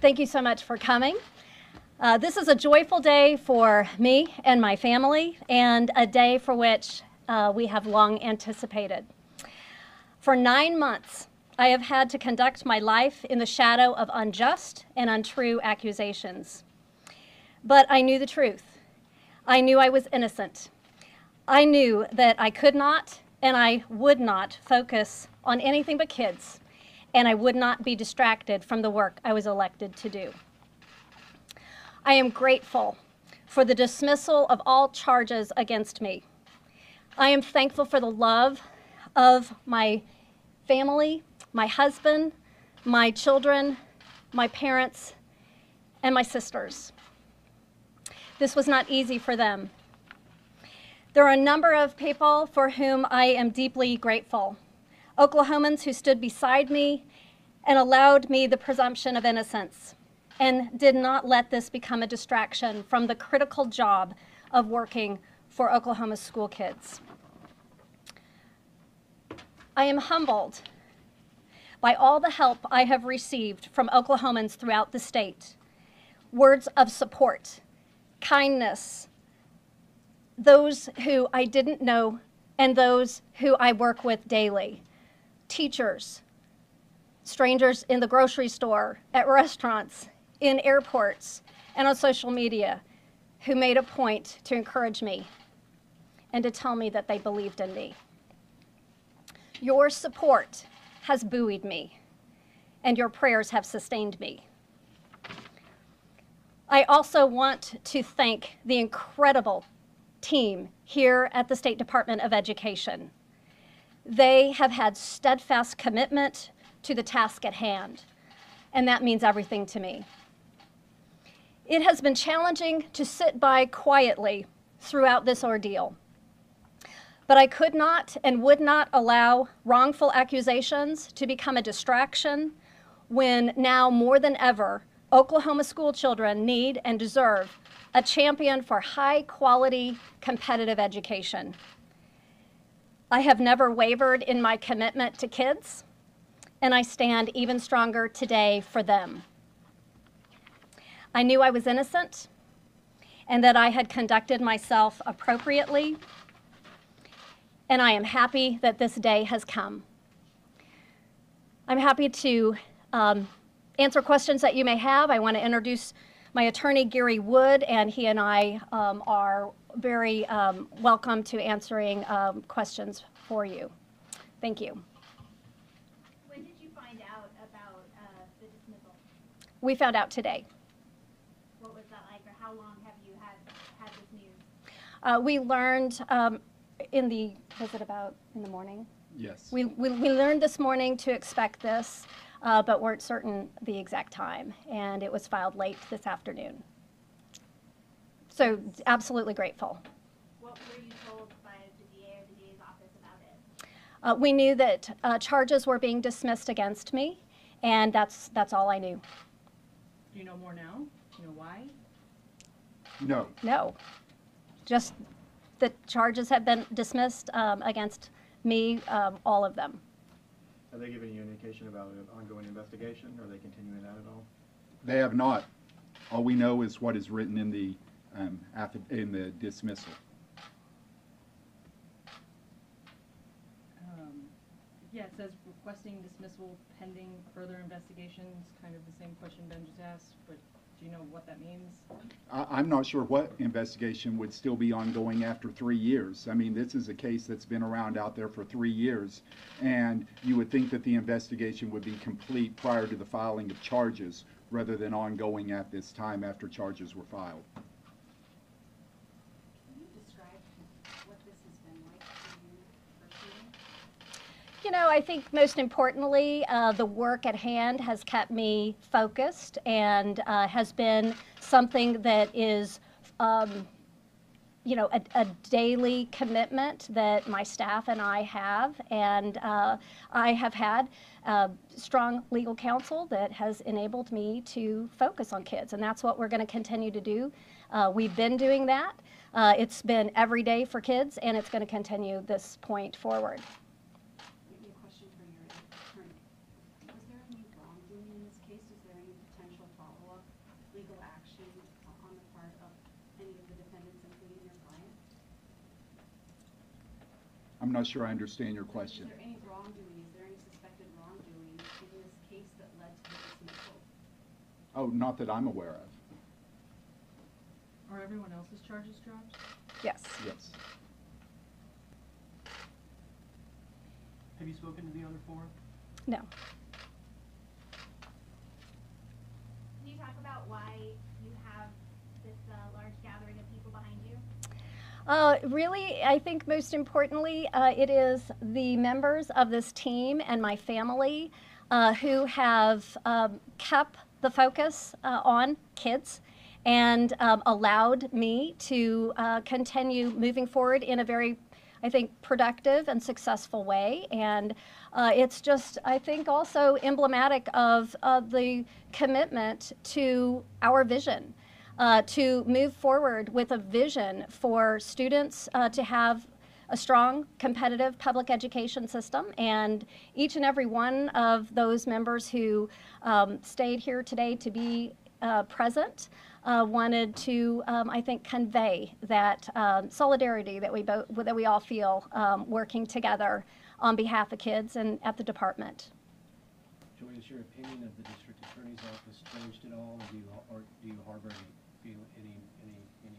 Thank you so much for coming. Uh, this is a joyful day for me and my family, and a day for which uh, we have long anticipated. For nine months, I have had to conduct my life in the shadow of unjust and untrue accusations. But I knew the truth. I knew I was innocent. I knew that I could not and I would not focus on anything but kids, and I would not be distracted from the work I was elected to do. I am grateful for the dismissal of all charges against me. I am thankful for the love of my family my husband, my children, my parents, and my sisters. This was not easy for them. There are a number of people for whom I am deeply grateful. Oklahomans who stood beside me and allowed me the presumption of innocence and did not let this become a distraction from the critical job of working for Oklahoma school kids. I am humbled by all the help I have received from Oklahomans throughout the state. Words of support, kindness, those who I didn't know and those who I work with daily, teachers, strangers in the grocery store, at restaurants, in airports, and on social media who made a point to encourage me and to tell me that they believed in me. Your support has buoyed me, and your prayers have sustained me. I also want to thank the incredible team here at the State Department of Education. They have had steadfast commitment to the task at hand, and that means everything to me. It has been challenging to sit by quietly throughout this ordeal. But I could not and would not allow wrongful accusations to become a distraction when now more than ever, Oklahoma school children need and deserve a champion for high quality competitive education. I have never wavered in my commitment to kids, and I stand even stronger today for them. I knew I was innocent and that I had conducted myself appropriately and I am happy that this day has come. I'm happy to um, answer questions that you may have. I want to introduce my attorney, Gary Wood, and he and I um, are very um, welcome to answering um, questions for you. Thank you. When did you find out about uh, the dismissal? We found out today. What was that like, or how long have you had, had this news? Uh, we learned um, in the, was it about in the morning? Yes. We, we, we learned this morning to expect this, uh, but weren't certain the exact time, and it was filed late this afternoon. So absolutely grateful. What were you told by the DA or the DA's office about it? Uh, we knew that uh, charges were being dismissed against me, and that's, that's all I knew. Do you know more now? Do you know why? No. No. Just the charges have been dismissed um, against me, um, all of them. Have they given you an indication about an ongoing investigation? Are they continuing that at all? They have not. All we know is what is written in the, um, in the dismissal. Um, Yeah, it says requesting dismissal pending further investigations, kind of the same question Ben just asked, but do you know what that means? I, I'm not sure what investigation would still be ongoing after three years. I mean, this is a case that's been around out there for three years, and you would think that the investigation would be complete prior to the filing of charges, rather than ongoing at this time after charges were filed. Can you describe what this has been like for you personally? You know, I think most importantly, uh, the work at hand has kept me focused and uh, has been something that is, um, you know, a, a daily commitment that my staff and I have. And uh, I have had uh, strong legal counsel that has enabled me to focus on kids. And that's what we're going to continue to do. Uh, we've been doing that. Uh, it's been every day for kids, and it's going to continue this point forward. Maybe a question for your attorney. Was there any wrongdoing in this case? Is there any potential follow-up I'm not sure I understand your question. Is there any wrongdoing, is there any suspected wrongdoing in this case that led to the dismissal? Oh, not that I'm aware of. Are everyone else's charges dropped? Yes. Yes. Have you spoken to the other four? No. Can you talk about why you have this uh, large gathering of people behind you? Uh, really, I think most importantly, uh, it is the members of this team and my family uh, who have um, kept the focus uh, on kids and um, allowed me to uh, continue moving forward in a very, I think, productive and successful way. And uh, it's just, I think, also emblematic of uh, the commitment to our vision uh, to move forward with a vision for students uh, to have a strong, competitive public education system. And each and every one of those members who um, stayed here today to be uh, present uh, wanted to, um, I think, convey that um, solidarity that we both that we all feel um, working together on behalf of kids and at the department. Joy, has your opinion of the district attorney's office changed at all, or do you, or do you harbor any, any, any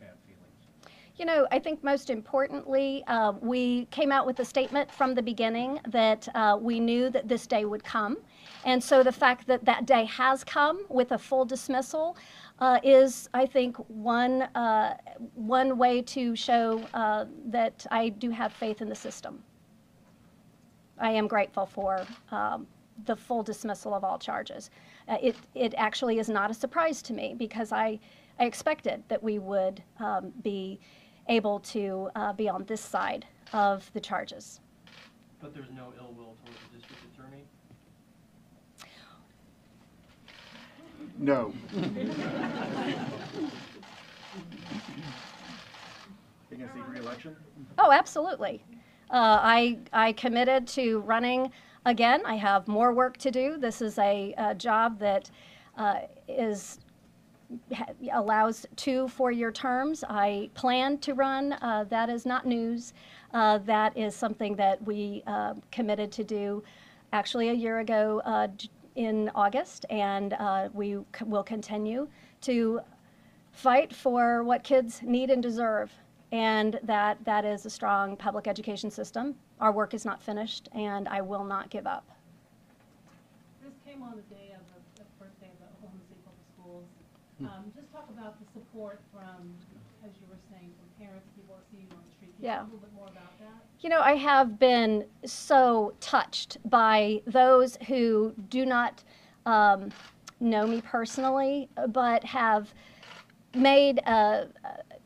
bad feelings? You know, I think most importantly, uh, we came out with a statement from the beginning that uh, we knew that this day would come. And so the fact that that day has come with a full dismissal uh, is, I think, one, uh, one way to show uh, that I do have faith in the system. I am grateful for um, the full dismissal of all charges. Uh, it, it actually is not a surprise to me because I, I expected that we would um, be able to uh, be on this side of the charges. But there's no ill will towards the district attorney? No. You gonna seek reelection? Oh, absolutely. Uh, I, I committed to running again. I have more work to do. This is a, a job that uh, is ha- allows two four-year terms. I plan to run. Uh, that is not news. Uh, that is something that we uh, committed to do actually a year ago uh, in August, and uh, we will continue to fight for what kids need and deserve, and that that is a strong public education system. Our work is not finished, and I will not give up. This came on the day of the, the first day of the Oklahoma City Public Schools. Um, just talk about the support from, as you were saying, from parents, people that see you on the street. Can you Yeah. talk a little bit more about that? You know, I have been so touched by those who do not um, know me personally, but have made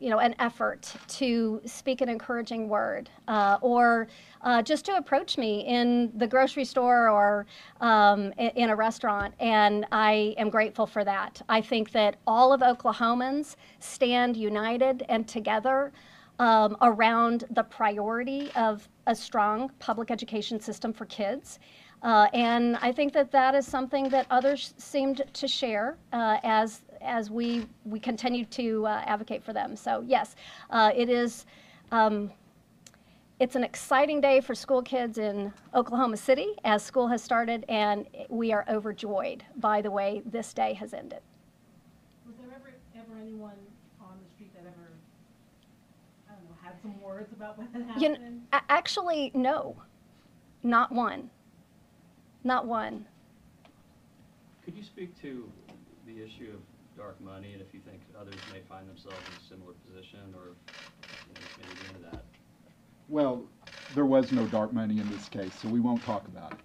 you know an effort to speak an encouraging word, uh, or uh, just to approach me in the grocery store or um, in a restaurant, and I am grateful for that. I think that all of Oklahomans stand united and together um, around the priority of a strong public education system for kids. Uh, and I think that that is something that others seemed to share uh, as as we we continue to uh, advocate for them. So yes, uh, it is. Um, it's an exciting day for school kids in Oklahoma City as school has started, and we are overjoyed by the way this day has ended. Was there ever, ever anyone on the street that ever, I don't know, had some words about what had You kn- happened? actually, no, not one, not one. Could you speak to the issue of dark money and if you think others may find themselves in a similar position or you know, maybe get into that? Well, there was no dark money in this case, so we won't talk about it.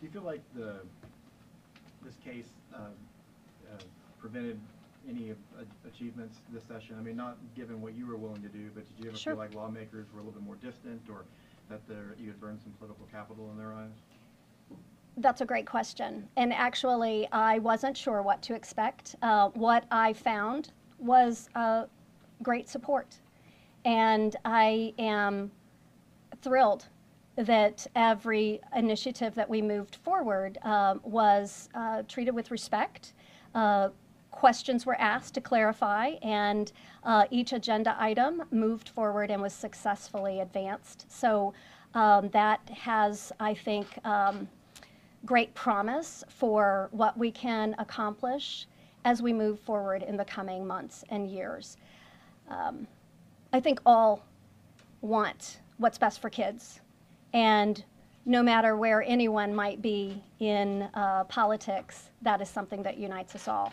Do you feel like the, this case, uh, uh, prevented any of achievements this session? I mean, not given what you were willing to do, but did you ever Sure. feel like lawmakers were a little bit more distant or that there, you had burned some political capital in their eyes? That's a great question. And actually, I wasn't sure what to expect. Uh, what I found was uh, great support. And I am thrilled that every initiative that we moved forward um, was uh, treated with respect, uh, questions were asked to clarify, and uh, each agenda item moved forward and was successfully advanced. So um, that has, I think, um, great promise for what we can accomplish as we move forward in the coming months and years. Um, I think all want what's best for kids. And no matter where anyone might be in uh, politics, that is something that unites us all.